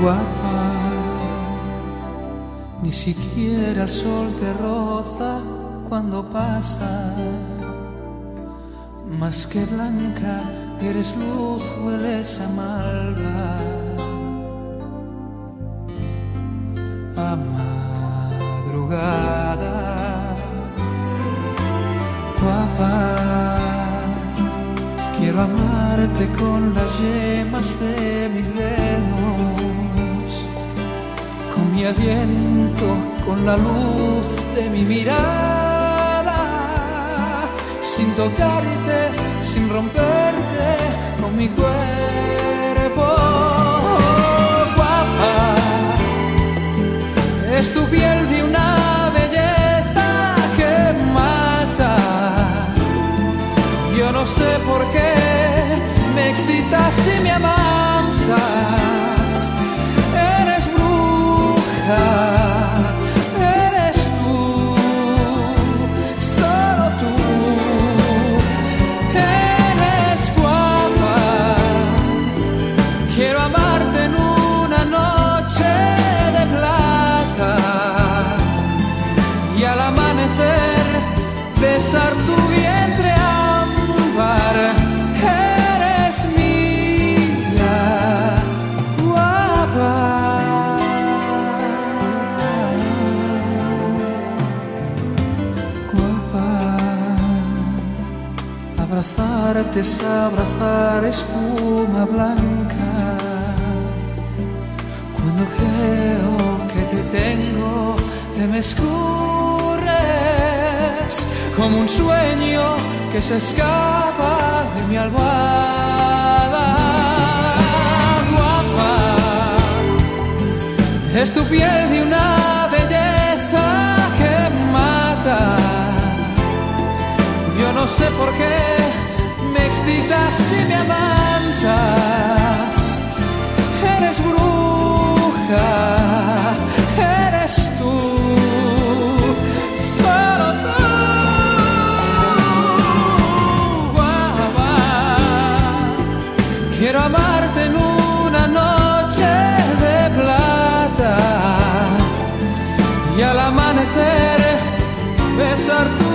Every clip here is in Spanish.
guapa, ni siquiera el sol te roza cuando pasa. Más que blanca, eres luz o eres a malva. A madrugada, guapa, quiero amarte con las yemas de mis dedos, mi aliento, con la luz de mi mirada, sin tocarte, sin romperte, con mi cuerpo, guapa, es tu piel de una belleza que mata. Yo no sé por qué me excitas y me amansas. Abrazarte es abrazar espuma blanca. Cuando creo que te tengo, te me escurres como un sueño que se escapa de mi almohada. Guapa, es tu piel de una belleza que mata. Yo no sé por qué excitas y me amansas. Eres bruja, eres tú, solo quiero amarte en una noche de plata. Y al amanecer besar tu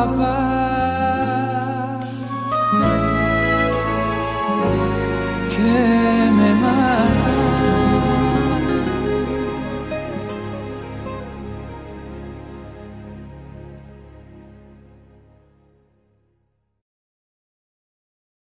guapa. Que